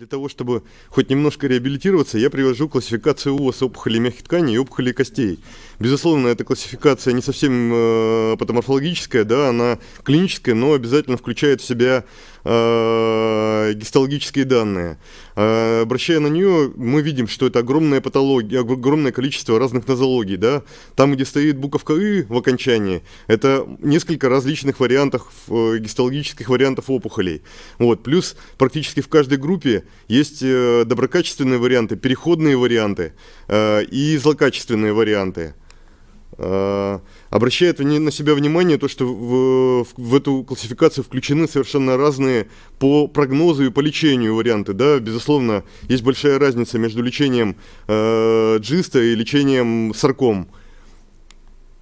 Для того, чтобы хоть немножко реабилитироваться, я привожу классификацию УОС опухолей мягких тканей и опухолей костей. Безусловно, эта классификация не совсем э, патоморфологическая, да, она клиническая, но обязательно включает в себя э, гистологические данные. Э, обращая на нее, мы видим, что это огромная патология, огромное количество разных нозологий. Да? Там, где стоит буковка «ы» в окончании, это несколько различных вариантов, э, гистологических вариантов опухолей. Вот. Плюс практически в каждой группе есть э, доброкачественные варианты, переходные варианты э, и злокачественные варианты. Э, обращает на себя внимание то, что в, в эту классификацию включены совершенно разные по прогнозу и по лечению варианты. Да? Безусловно, есть большая разница между лечением э, джиста и лечением сарком.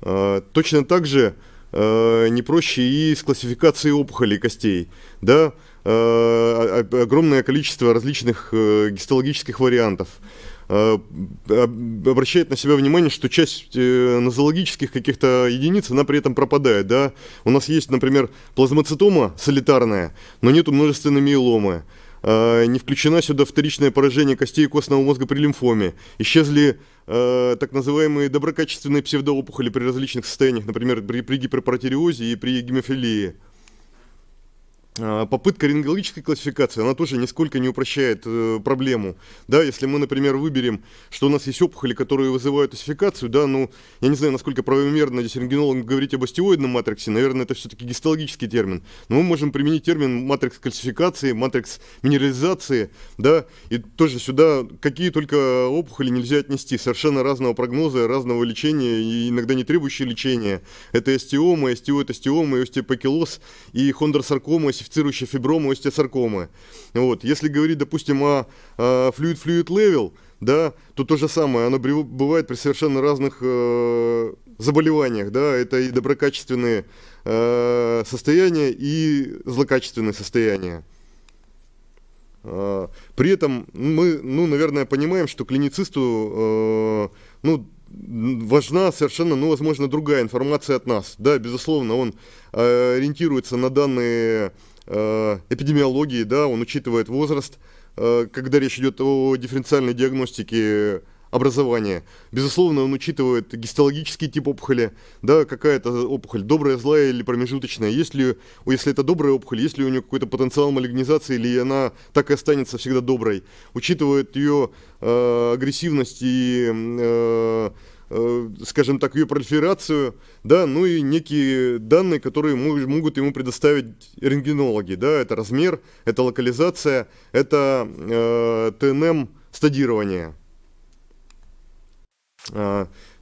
Э, точно так же э, не проще и с классификацией опухолей костей. Да? Э, огромное количество различных э, гистологических вариантов. Э, обращает на себя внимание, что часть э, нозологических каких-то единиц, она при этом пропадает, да. У нас есть, например, плазмоцитома солитарная, но нету множественной миеломы. Э, не включена сюда вторичное поражение костей костного мозга при лимфоме. Исчезли так называемые доброкачественные псевдоопухоли при различных состояниях, например, при, при гиперпротериозе и при гемофилии. А, попытка рентгенологической классификации, она тоже нисколько не упрощает э, проблему. Да, если мы, например, выберем, что у нас есть опухоли, которые вызывают оссификацию, да, ну, я не знаю, насколько правомерно здесь рентгенолог говорить об остеоидном матриксе, наверное, это все-таки гистологический термин, но мы можем применить термин матрикс кальцификации, матрикс минерализации, да, и тоже сюда какие только опухоли нельзя отнести, совершенно разного прогноза, разного лечения, и иногда не требующие лечения. Это остеома, остеоид остеома, остеопокилоз и хондросаркома, идентифицирующие фибромы, остеосаркомы. Вот. Если говорить, допустим, о fluid-fluid level, да, то то же самое, оно бывает при совершенно разных э, заболеваниях, да, это и доброкачественные э, состояния, и злокачественные состояния. Э, при этом мы, ну, наверное, понимаем, что клиницисту, э, ну, важна совершенно, ну, возможно, другая информация от нас. Да, безусловно, он э, ориентируется на данные э, эпидемиологии, да, он учитывает возраст, э, когда речь идет о дифференциальной диагностике образования. Безусловно, он учитывает гистологический тип опухоли, да, какая-то опухоль, добрая, злая или промежуточная. Есть ли, если это добрая опухоль, есть ли у нее какой-то потенциал малигнизации, или она так и останется всегда доброй. Учитывает ее э, агрессивность и э, Э, скажем так, ее пролиферацию, да, ну и некие данные, которые могут ему предоставить рентгенологи, да, это размер, это локализация, это э, ТНМ стадирование.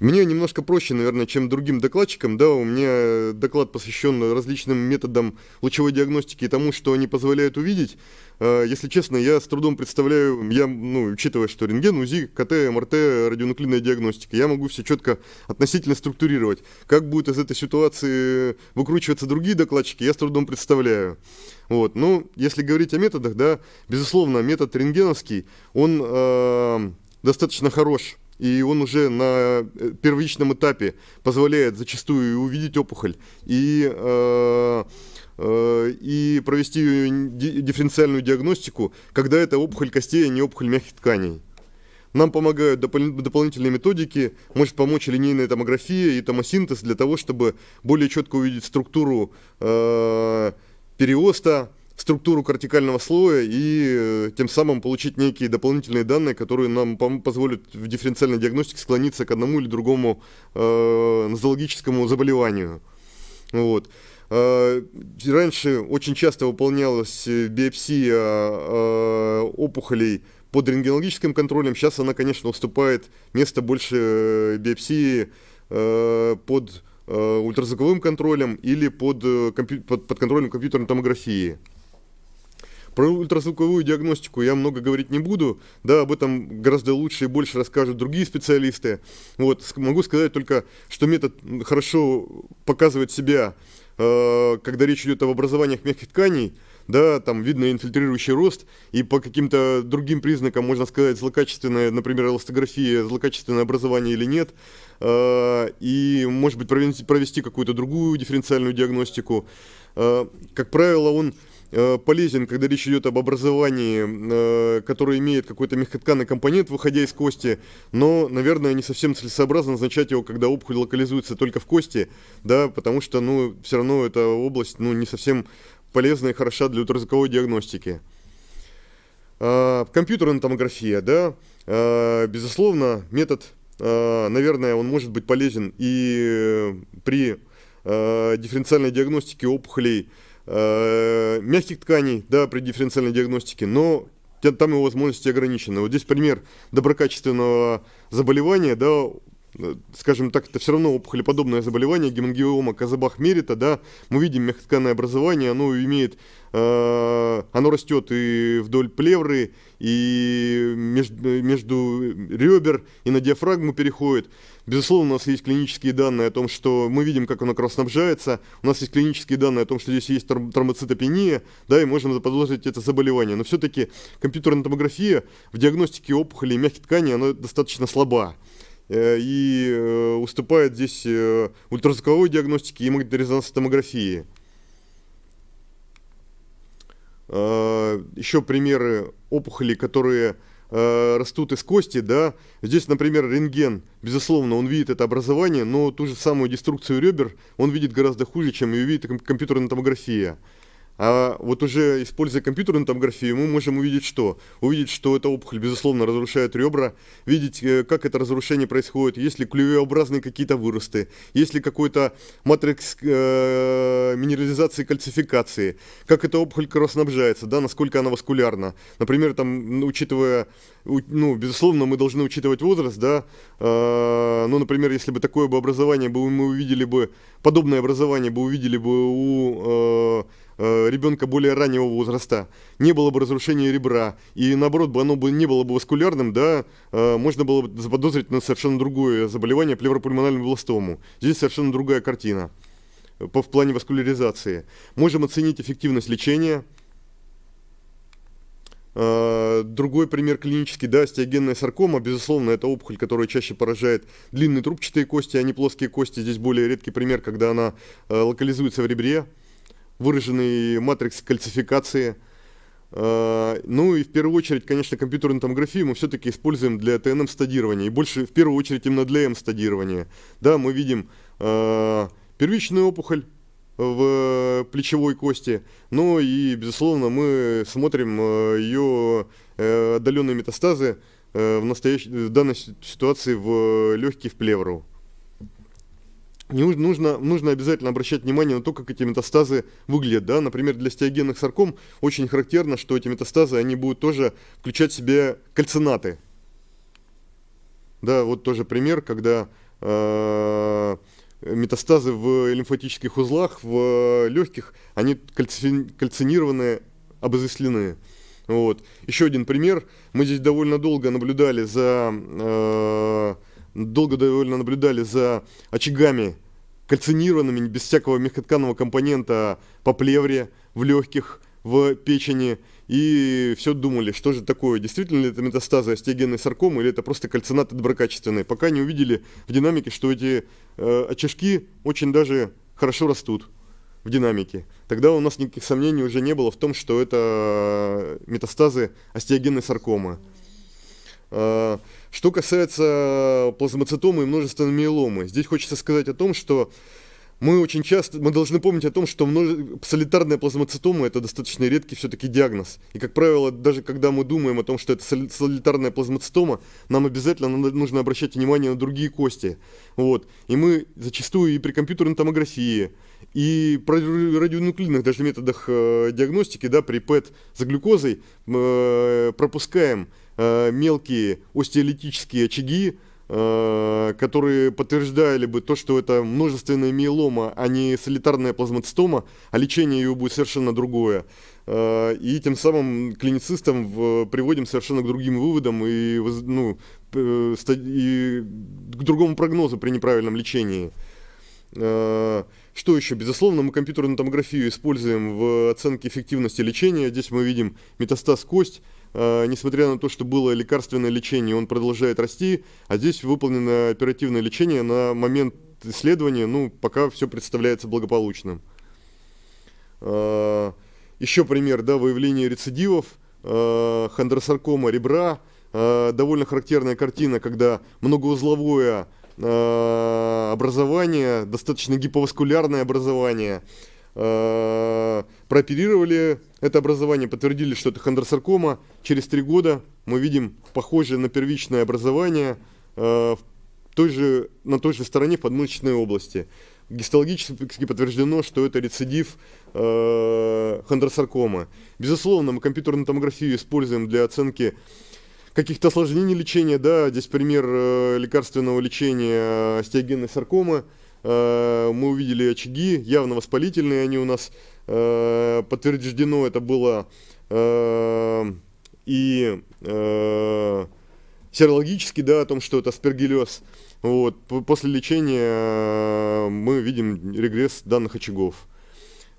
Мне немножко проще, наверное, чем другим докладчикам, да, у меня доклад посвящен различным методам лучевой диагностики и тому, что они позволяют увидеть. А, если честно, я с трудом представляю, я, ну, учитывая, что рентген, УЗИ, КТ, МРТ, радионуклидная диагностика, я могу все четко относительно структурировать. Как будут из этой ситуации выкручиваться другие докладчики, я с трудом представляю. Вот, ну, если говорить о методах, да, безусловно, метод рентгеновский, он э, достаточно хорош и он уже на э, первичном этапе позволяет зачастую увидеть опухоль и, э, э, и провести дифференциальную диагностику, когда это опухоль костей, а не опухоль мягких тканей. Нам помогают допол- дополнительные методики, может помочь линейная томография и томосинтез для того, чтобы более четко увидеть структуру э, периоста, структуру кортикального слоя и э, тем самым получить некие дополнительные данные, которые нам позволят в дифференциальной диагностике склониться к одному или другому э, нозологическому заболеванию. Вот. Э, раньше очень часто выполнялась биопсия э, опухолей под рентгенологическим контролем. Сейчас она, конечно, уступает место больше биопсии под ультразвуковым контролем или под, под, под контролем компьютерной томографии. Про ультразвуковую диагностику я много говорить не буду, да, об этом гораздо лучше и больше расскажут другие специалисты. Вот, могу сказать только, что метод хорошо показывает себя, э, когда речь идет об образованиях мягких тканей, да, там видно инфильтрирующий рост, и по каким-то другим признакам можно сказать злокачественное, например, эластография, злокачественное образование или нет, э, и, может быть, провести, провести какую-то другую дифференциальную диагностику. Э, как правило, он полезен, когда речь идет об образовании, э, которое имеет какой-то мягкотканный компонент, выходя из кости, но, наверное, не совсем целесообразно назначать его, когда опухоль локализуется только в кости, да, потому что, ну, все равно эта область, ну, не совсем полезна и хороша для ультразвуковой диагностики. Э, компьютерная томография, да, э, безусловно, метод, э, наверное, он может быть полезен и при э, дифференциальной диагностике опухолей э, мягких тканей, да, при дифференциальной диагностике, но там его возможности ограничены. Вот здесь пример доброкачественного заболевания, да, скажем так, это все равно опухолеподобное заболевание, гемангиома Казабах-Мерита, да, мы видим мягкотканное образование, оно имеет, э, оно растет и вдоль плевры, и между, между ребер, и на диафрагму переходит. Безусловно, у нас есть клинические данные о том, что мы видим, как оно кровоснабжается, у нас есть клинические данные о том, что здесь есть тромбоцитопения, да, и можем заподозрить это заболевание. Но все-таки компьютерная томография в диагностике опухолей мягких тканей, она достаточно слаба. Э, и э, уступает здесь э, ультразвуковой диагностике и магниторезонансной томографии. Еще примеры опухолей, которые растут из кости, да. Здесь, например, рентген, безусловно, он видит это образование, но ту же самую деструкцию ребер он видит гораздо хуже, чем ее видит компьютерная томография. А вот уже используя компьютерную томографию, мы можем увидеть что? Увидеть, что эта опухоль, безусловно, разрушает ребра, видеть, э, как это разрушение происходит, есть ли клювеобразные какие-то выросты, есть ли какой-то матрикс э, минерализации кальцификации, как эта опухоль кровоснабжается, да, насколько она васкулярна. Например, там, учитывая, ну, безусловно, мы должны учитывать возраст, да, э, ну, например, если бы такое бы образование бы мы увидели бы, подобное образование бы увидели бы у э, э, ребенка более раннего возраста, не было бы разрушения ребра, и наоборот, бы оно бы не было бы васкулярным, да, э, можно было бы заподозрить на совершенно другое заболевание, плевропульмональную бластому. Здесь совершенно другая картина э, по, в плане васкуляризации. Можем оценить эффективность лечения. Uh, другой пример клинический, да, стеогенная саркома, безусловно, это опухоль, которая чаще поражает длинные трубчатые кости, а не плоские кости. Здесь более редкий пример, когда она uh, локализуется в ребре выраженный матрикс кальцификации. А, ну и в первую очередь, конечно, компьютерную томографию мы все-таки используем для ТНМ-стадирования. И больше, в первую очередь, именно для М-стадирования. Да, мы видим э, первичную опухоль в плечевой кости, но и, безусловно, мы смотрим э, ее э, отдаленные метастазы э, в, настоящей, в данной ситуации в легкие, в плевру не нужно, нужно обязательно обращать внимание на то, как эти метастазы выглядят. Да? Например, для стеогенных сарком очень характерно, что эти метастазы, они будут тоже включать в себе кальцинаты. Да, вот тоже пример, когда э, метастазы в лимфатических узлах, в легких, они кальци, кальцинированные, обозреслены. Вот. Еще один пример. Мы здесь довольно долго наблюдали за... Э, долго довольно наблюдали за очагами кальцинированными, без всякого мягкотканного компонента по плевре, в легких, в печени. И все думали, что же такое, действительно ли это метастазы остеогенной саркомы или это просто кальцинаты доброкачественные. Пока не увидели в динамике, что эти э, очажки очень даже хорошо растут в динамике. Тогда у нас никаких сомнений уже не было в том, что это метастазы остеогенной саркомы. Э, что касается плазмоцитомы и множественной миеломы, здесь хочется сказать о том, что мы очень часто, мы должны помнить о том, что множе... солитарная плазмоцитома это достаточно редкий все-таки диагноз. И, как правило, даже когда мы думаем о том, что это солитарная плазмоцитома, нам обязательно нужно обращать внимание на другие кости. Вот. И мы зачастую и при компьютерной томографии, и при радионуклидных даже методах э, диагностики, да, при ПЭТ за глюкозой э, пропускаем Э, мелкие остеолитические очаги, э, которые подтверждали бы то, что это множественная миелома, а не солитарная плазмоцистома, а лечение ее будет совершенно другое. Э, и тем самым клиницистам приводим совершенно к другим выводам и, ну, и к другому прогнозу при неправильном лечении. Что еще? Безусловно, мы компьютерную томографию используем в оценке эффективности лечения. Здесь мы видим метастаз кость, несмотря на то, что было лекарственное лечение, он продолжает расти, а здесь выполнено оперативное лечение на момент исследования, ну, пока все представляется благополучным. Э, еще пример, да, выявления рецидивов, э, хондросаркома ребра, э, довольно характерная картина, когда многоузловое э, образование, достаточно гиповаскулярное образование, э, прооперировали это образование, подтвердили, что это хондросаркома. Через три года мы видим похожее на первичное образование э, в той же, на той же стороне подмышечной области. Гистологически подтверждено, что это рецидив э, хондросаркомы. Безусловно, мы компьютерную томографию используем для оценки каких-то осложнений лечения. Да, здесь пример э, лекарственного лечения остеогенной саркомы. Э, мы увидели очаги, явно воспалительные они у нас. Э, подтверждено это было э, и серологически, да, о том, что это аспергиллез. Вот, после лечения мы видим регресс данных очагов.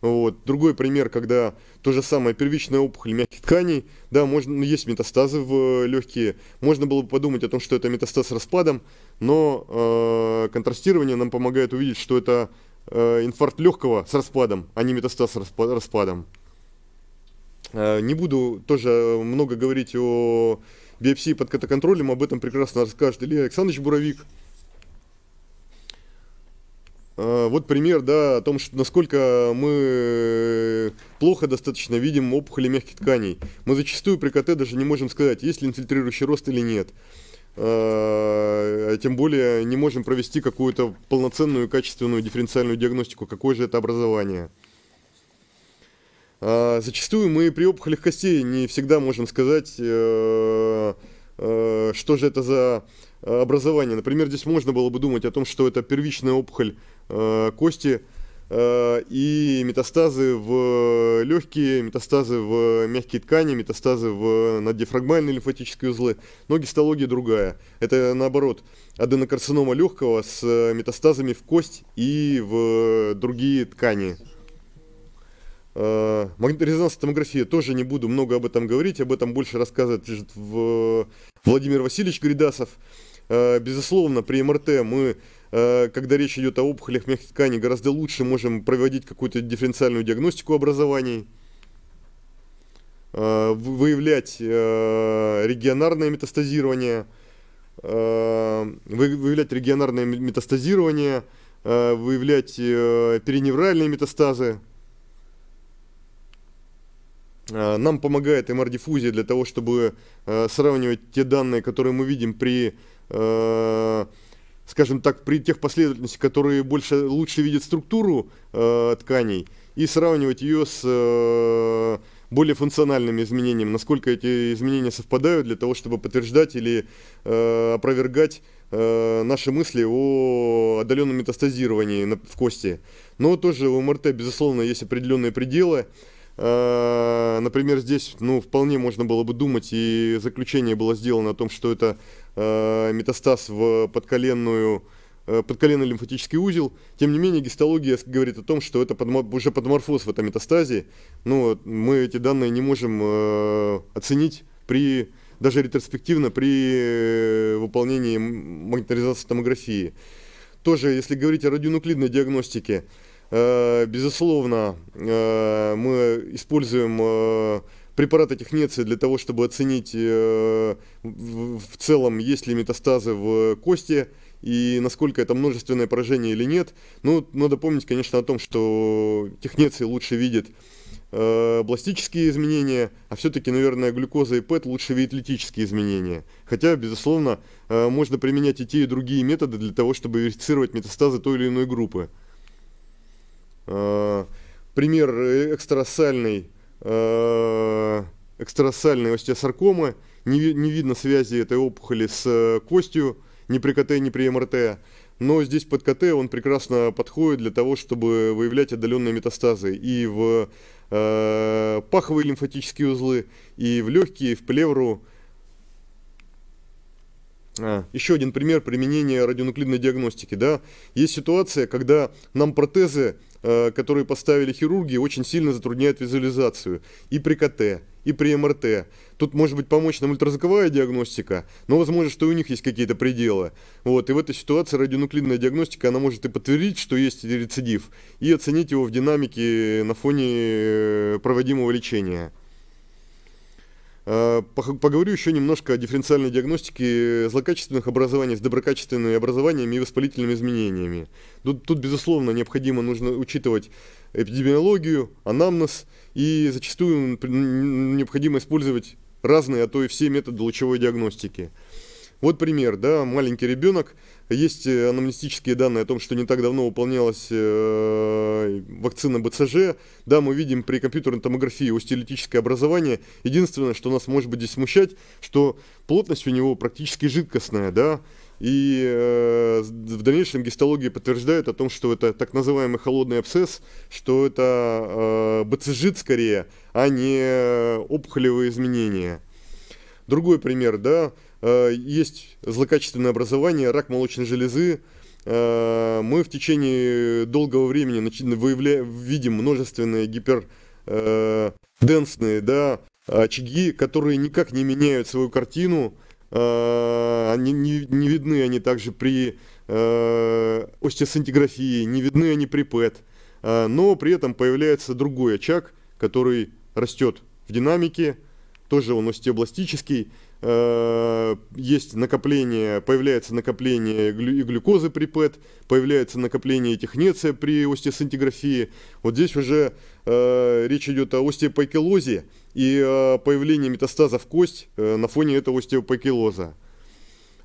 Вот. Другой пример, когда то же самое первичная опухоль мягких тканей, да, можно, ну, есть метастазы в легкие, можно было бы подумать о том, что это метастаз с распадом, но э, контрастирование нам помогает увидеть, что это э, инфаркт легкого с распадом, а не метастаз с распадом. Э, не буду тоже много говорить о биопсии под катаконтролем, об этом прекрасно расскажет Илья Александрович Буровик. Э, вот пример, да, о том, что насколько мы плохо достаточно видим опухоли мягких тканей. Мы зачастую при КТ даже не можем сказать, есть ли инфильтрирующий рост или нет. Э, тем более не можем провести какую-то полноценную качественную дифференциальную диагностику, какое же это образование. Э, зачастую мы при опухолях костей не всегда можем сказать, что же это за образование. Например, здесь можно было бы думать о том, что это первичная опухоль кости, Э, и метастазы в легкие, метастазы в мягкие ткани, метастазы в наддифрагмальные лимфатические узлы, но гистология другая. Это наоборот, аденокарцинома легкого с метастазами в кость и в другие ткани. Э, магниторезонансная томография, тоже не буду много об этом говорить, об этом больше рассказывает Владимир Васильевич Гридасов. Э, безусловно, при МРТ мы Э, когда речь идет о опухолях мягких тканей, гораздо лучше можем проводить какую-то дифференциальную диагностику образований, э, выявлять регионарное метастазирование, выявлять регионарное метастазирование, выявлять периневральные метастазы. Нам помогает МР-диффузия для того, чтобы сравнивать те данные, которые мы видим при скажем так, при тех последовательностях, которые больше, лучше видят структуру э, тканей, и сравнивать ее с э, более функциональными изменениями, насколько эти изменения совпадают для того, чтобы подтверждать или э, опровергать э, наши мысли о отдаленном метастазировании на, в кости. Но тоже у МРТ, безусловно, есть определенные пределы. Э, например, здесь ну, вполне можно было бы думать, и заключение было сделано о том, что это Э, метастаз в подколенную э, подколенный лимфатический узел. Тем не менее, гистология говорит о том, что это уже подморфоз в этом метастазе. Но ну, мы эти данные не можем э, оценить при, даже ретроспективно при э, выполнении магниторизации томографии. Тоже, если говорить о радионуклидной диагностике, безусловно, мы используем препараты технеции для того, чтобы оценить э, в целом, есть ли метастазы в кости и насколько это множественное поражение или нет. Ну, надо помнить, конечно, о том, что технеции лучше видит э, бластические изменения, а все-таки, наверное, глюкоза и ПЭТ лучше видит литические изменения. Хотя, безусловно, э, можно применять и те, и другие методы для того, чтобы верифицировать метастазы той или иной группы. Э, пример экстрасальный Э, экстрасальной остеосаркомы, не, не видно связи этой опухоли с э, костью, ни при КТ, ни при МРТ. Но здесь под КТ он прекрасно подходит для того, чтобы выявлять отдаленные метастазы и в э, паховые лимфатические узлы, и в легкие, и в плевру. А, еще один пример применения радионуклидной диагностики. Да? Есть ситуация, когда нам протезы Э, которые поставили хирурги, очень сильно затрудняют визуализацию и при КТ, и при МРТ. Тут может быть помочь нам ультразвуковая диагностика, но возможно, что и у них есть какие-то пределы. Вот, и в этой ситуации радионуклидная диагностика, она может и подтвердить, что есть рецидив, и оценить его в динамике на фоне э, проводимого лечения. А, поговорю еще немножко о дифференциальной диагностике злокачественных образований с доброкачественными образованиями и воспалительными изменениями. Тут, тут, безусловно, необходимо нужно учитывать эпидемиологию, анамнез, и зачастую необходимо использовать разные, а то и все методы лучевой диагностики. Вот пример, да, маленький ребенок, есть э, анамнестические данные о том, что не так давно выполнялась э, вакцина БЦЖ, да, мы видим при компьютерной томографии остеолитическое образование, единственное, что нас может быть здесь смущать, что плотность у него практически жидкостная, да, и э, в дальнейшем гистология подтверждает о том, что это так называемый холодный абсцесс, что это э, БЦЖ скорее, а не опухолевые изменения. Другой пример, да, Э, есть злокачественное образование, рак молочной железы. Э, мы в течение долгого времени выявляем, видим множественные гиперденсные э, да, очаги, которые никак не меняют свою картину. Они не, не видны они также при остеосинтеграфии, не видны они при ПЭТ. Но при этом появляется другой очаг, который растет в динамике, тоже он остеобластический, Э, есть накопление, появляется накопление и глюкозы при ПЭТ, появляется накопление технеция при остеосинтеграфии. Вот здесь уже э, речь идет о остеопайкелозе и о появлении метастаза в кость э, на фоне этого остеопайкелоза.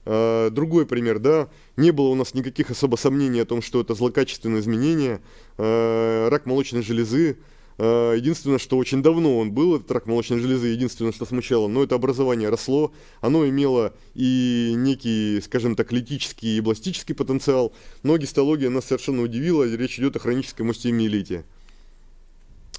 Э, другой пример, да, не было у нас никаких особо сомнений о том, что это злокачественное изменение, э, рак молочной железы, Э, единственное, что очень давно он был, этот рак молочной железы, единственное, что смущало, но это образование росло, оно имело и некий, скажем так, литический и бластический потенциал, но гистология нас совершенно удивила, речь идет о хроническом остеомиелите.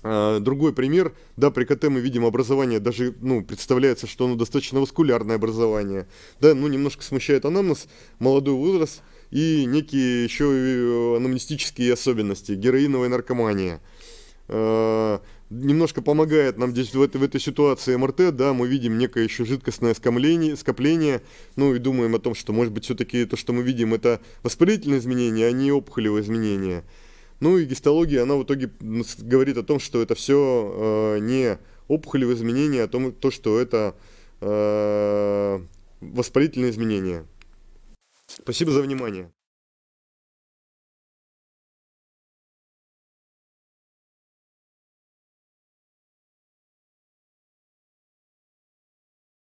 А, другой пример, да, при КТ мы видим образование, даже, ну, представляется, что оно достаточно васкулярное образование, да, ну, немножко смущает анамнез, молодой возраст и некие еще э, анамнестические особенности, героиновая наркомания – Э, немножко помогает нам здесь в этой, в этой ситуации МРТ, да, мы видим некое еще жидкостное скопление, скопление, ну и думаем о том, что может быть все-таки то, что мы видим, это воспалительные изменения, а не опухолевые изменения. Ну и гистология, она в итоге говорит о том, что это все э, не опухолевые изменения, а том, то, что это э, воспалительные изменения. Спасибо за внимание.